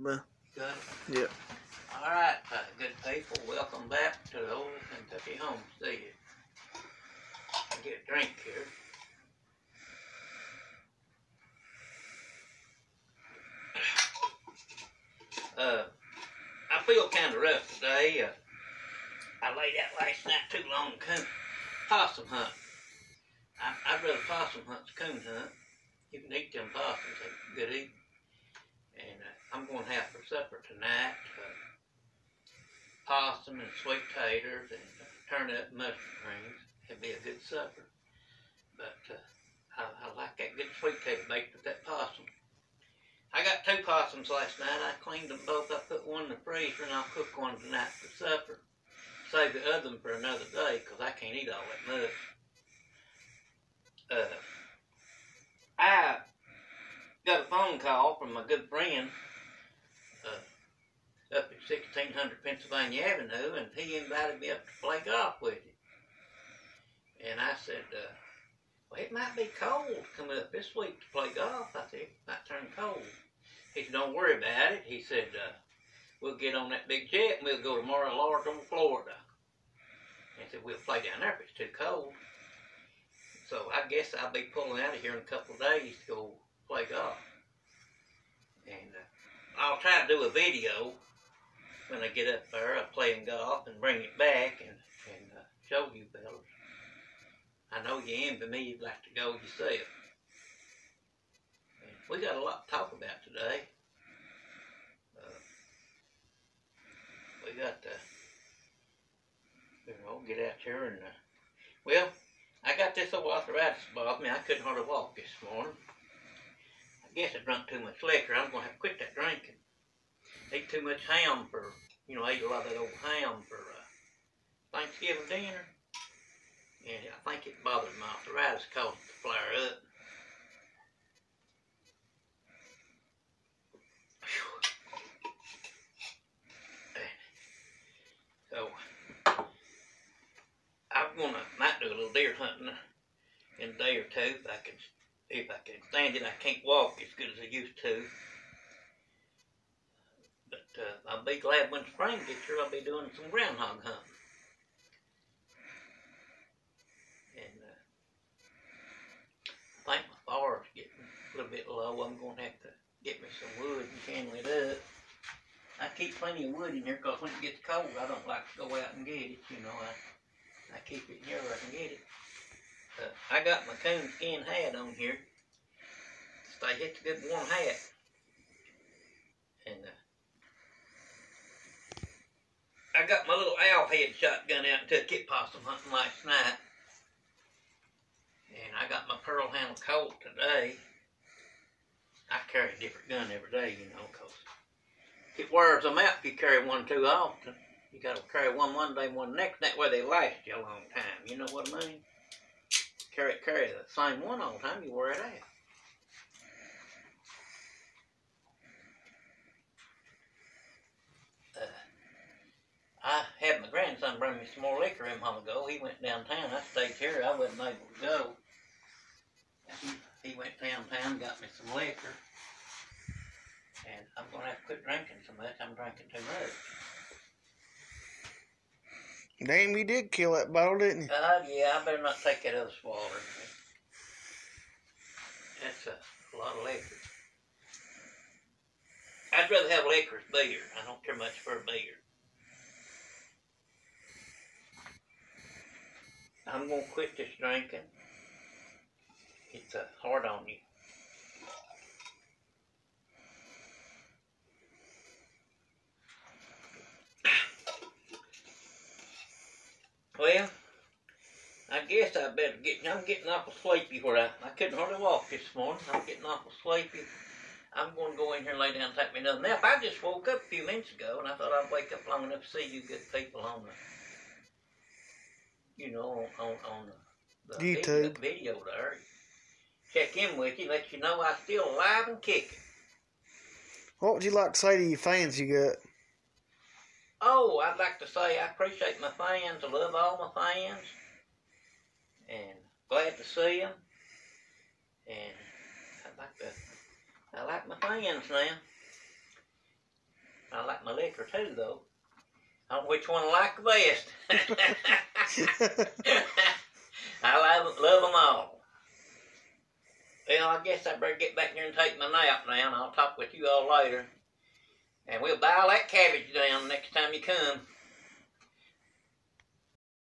but Good. yeah. All right, uh, good people, welcome back to the old Kentucky homestead. Get a drink here. Uh, I feel kind of rough today. Uh, I laid out last night too long coon possum hunt. I, I'd rather possum hunt than coon hunt. You can eat them possums, they good eat. I'm going to have for supper tonight uh, possum and sweet taters and turnip mustard greens. It'd be a good supper. But uh, I, I like that good sweet tater baked with that possum. I got two possums last night. I cleaned them both. I put one in the freezer and I'll cook one tonight for supper. Save the other one for another day because I can't eat all that much. Uh, I got a phone call from my good friend 1600 Pennsylvania Avenue, and he invited me up to play golf with him. And I said, uh, well, it might be cold coming up this week to play golf. I said, it might turn cold. He said, don't worry about it. He said, uh, we'll get on that big jet and we'll go to Mar-a-Lago, Florida. And he said, we'll play down there if it's too cold. So I guess I'll be pulling out of here in a couple of days to go play golf. And uh, I'll try to do a video when I get up there I play playing golf and bring it back and, and uh, show you fellas. I know you envy me, you'd like to go yourself. And we got a lot to talk about today. Uh, we got to, you know, get out here and, uh, well, I got this old arthritis bothering me. I couldn't hardly walk this morning. I guess I drank too much liquor. I'm gonna have to quit that drinking. Ate too much ham for, you know, ate a lot of that old ham for uh, Thanksgiving dinner. And I think it bothered my arthritis, caused it to flare up. So, I'm gonna might do a little deer hunting in a day or two if I can if I can stand it. I can't walk as good as I used to. Uh, I'll be glad when spring gets here. I'll be doing some groundhog hunting. And uh, I think my fire's getting a little bit low. I'm going to have to get me some wood and kindle it up. I keep plenty of wood in here because when it gets cold, I don't like to go out and get it. You know, I I keep it here where I can get it. Uh, I got my coonskin hat on here. Stay it's a good warm hat. And uh, I got my little owl head shotgun out and took it possum hunting last night. And I got my pearl handle Colt today. I carry a different gun every day, you know, 'cause it wears them out if you carry one too often. You gotta carry one one day, one next. That way they last you a long time. You know what I mean? Carry carry the same one all the time, you wear it out. Uh, I had my me some more liquor in home ago. He went downtown. I stayed here. I wasn't able to go. He, he went downtown, got me some liquor. And I'm gonna have to quit drinking so much. I'm drinking too much. Damn, you did kill that bottle, didn't you? Uh, yeah, I better not take that other swaller. That's a lot of liquor. I'd rather have liquor as beer. I don't care much for a beer. I'm gonna quit this drinking. It's uh, hard on you. Well, I guess I better get. I'm getting awful sleepy. Where I I couldn't hardly walk this morning. I'm getting awful sleepy. I'm going to go in here and lay down and take me another nap. I just woke up a few minutes ago, and I thought I'd wake up long enough to see you good people on the, you know, on on the, the Video, YouTube. video there. Check in with you, let you know I'm still alive and kicking. What would you like to say to your fans you got? Oh, I'd like to say I appreciate my fans. I love all my fans. And glad to see them. And I'd like to, I like my fans now. I like my liquor too, though. I don't know which one I like the best. I love, love them all. Well, I guess I better get back there and take my nap now, and I'll talk with you all later. And we'll buy all that cabbage down next time you come.